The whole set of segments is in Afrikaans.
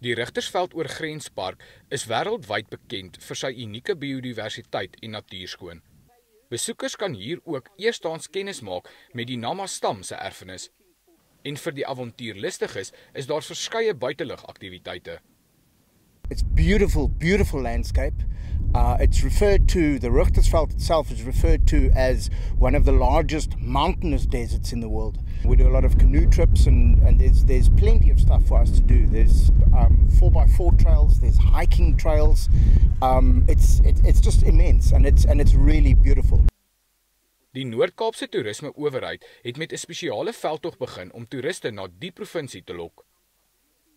Die Rigtersveld oorgrenspark is wêreldwyd bekend vir sy unieke biodiversiteit en natuurskoon. Besoekers kan hier ook eerstehands kennis maak met die Nama stam se erfenis. En vir die avontuurlustiges is daar verskeie buitelug aktiwiteite. It's beautiful, beautiful landscape. Uh, it's referred to, the Richtersveld itself is referred to as one of the largest mountainous deserts in the world. We do a lot of canoe trips and, and there's, there's plenty of stuff for us to do. There's um, 4x4 trails, there's hiking trails. Um, it's, it, it's just immense and it's, and it's really beautiful. Die Noord-Kaapse Toerisme Owerheid het met 'n spesiale veldtog begin om toeriste na die provinsie te lok.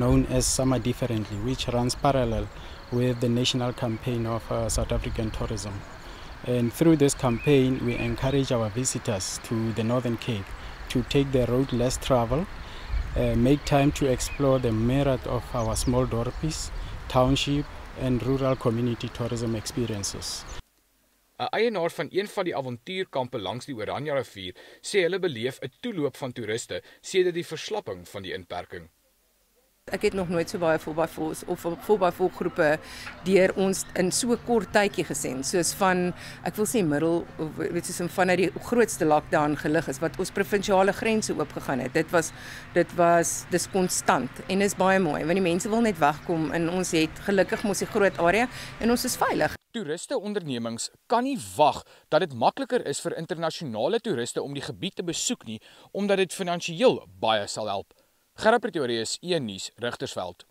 Known as Summer Differently, which runs parallel with the national campaign of uh, South African tourism. And through this campaign, we encourage our visitors to the Northern Cape to take the road less travel, uh, make time to explore the merit of our small dorpies, township, and rural community tourism experiences. Eienaar van een van die avontuurkampe langs die Oranje rivier sê hulle beleef 'n toeloop van toeriste sedert die verslapping van die inperking. Ek het nog nooit so baie vol of vol by vol groepe deur ons in so kort tydjie gesien soos van ek wil sê middel weet soos vanuit die grootste lockdown gelig is wat ons provinsiale grense oopgegaan het. Dit was dit was dis konstant en is baie mooi want die mense wil net wegkom en ons het gelukkig mos 'n groot area en ons is veilig. Toeriste ondernemings kan nie wag dat dit makliker is vir internasionale toeriste om die gebied te besoek nie omdat dit finansiëel baie sal help. Gerard Pretorius, een nuus, Rigtersveld.